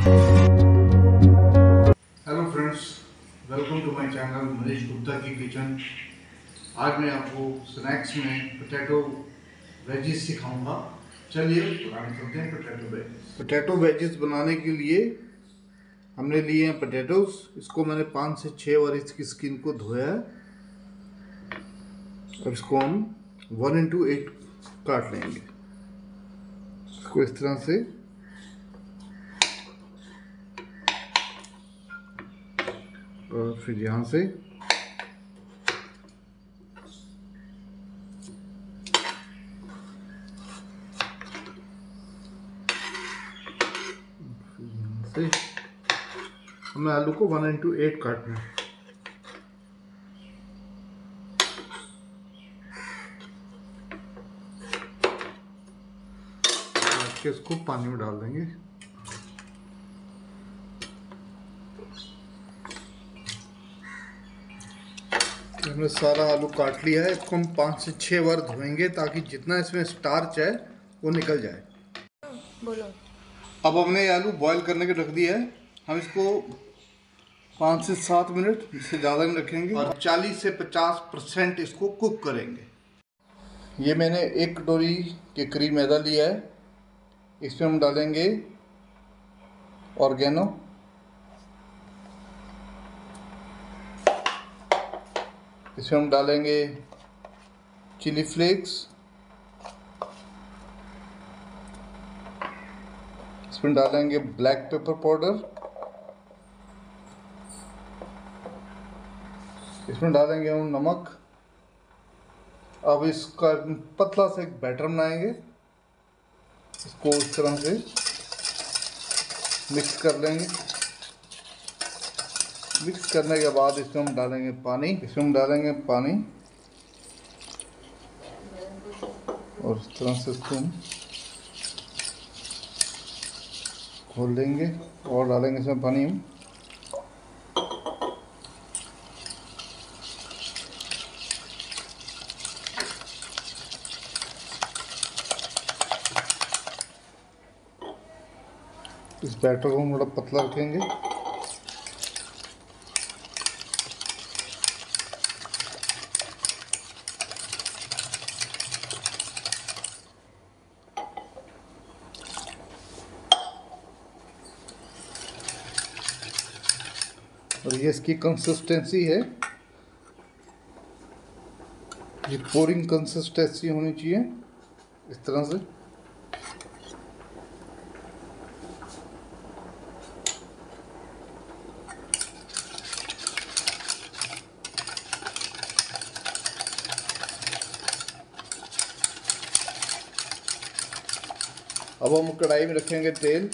Hello friends welcome to my channel Manish Gupta की kitchen आज मैं आपको स्नैक्स में पोटैटो वेजिस सिखाऊँगा। चलिए बनाने चलते हैं पोटैटो वेजिस पोटैटो वेजिस बनाने के लिए हमने लिए हैं पोटैटोस इसको मैंने पाँच से छः बार इसकी स्किन को धोया है। और इसको हम वन इंटू एट काट लेंगे। इसको इस तरह से और फिर यहाँ से से हमें आलू को वन इंटू एट काटना है। इसको पानी में डाल देंगे। हमने सारा आलू काट लिया है। इसको हम पाँच से छः बार धोएँगे ताकि जितना इसमें स्टार्च है वो निकल जाए। बोलो। अब हमने ये आलू बॉईल करने के रख दिया है। हम इसको पाँच से सात मिनट इससे ज़्यादा नहीं रखेंगे। और चालीस से पचास परसेंट इसको कुक करेंगे। ये मैंने एक कटोरी के करीब मैदा लिया है। इसमें हम डालेंगे ऑर्गेनो इसमें हम डालेंगे चिली फ्लेक्स। इसमें डालेंगे ब्लैक पेपर पाउडर। इसमें डालेंगे हम नमक। अब इसका पतला सा एक बैटर बनाएँगे। इसको इस तरह से मिक्स कर लेंगे। मिक्स करने के बाद इसमें हम डालेंगे पानी। इसमें हम डालेंगे पानी। और इस तरह से इसको हम खोल देंगे और डालेंगे इसमें पानी हम। इस बैटर को हम थोड़ा पतला रखेंगे। और ये इसकी कंसिस्टेंसी है। ये पोरिंग कंसिस्टेंसी होनी चाहिए, इस तरह से। अब हम कढ़ाई में रखेंगे तेल।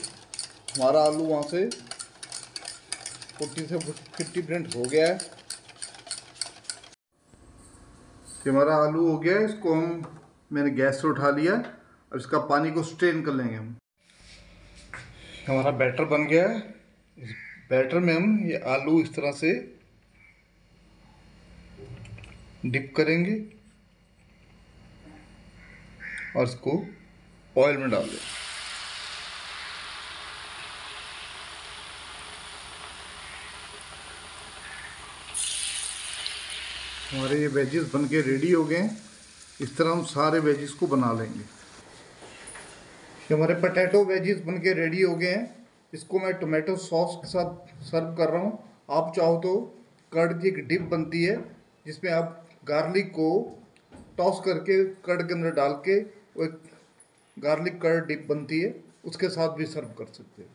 हमारा आलू वहाँ से फोर्टी से फिफ्टी परसेंट हो गया है। ये हमारा आलू हो गया है इसको हम मैंने गैस से उठा लिया और इसका पानी को स्ट्रेन कर लेंगे हम। हमारा बैटर बन गया है। इस बैटर में हम ये आलू इस तरह से डिप करेंगे और इसको ऑयल में डाल दें हमारे ये वेजेस बन के रेडी हो गए हैं। इस तरह हम सारे वेजेस को बना लेंगे। ये हमारे पटेटो वेजेस बन के रेडी हो गए हैं। इसको मैं टोमेटो सॉस के साथ सर्व कर रहा हूँ। आप चाहो तो कर्ड की एक डिप बनती है, जिसमें आप गार्लिक को टॉस करके कर्ड के अंदर डाल के वो एक गार्लिक कर्ड डिप बनती है। उसके साथ भी सर्व कर सकते हैं।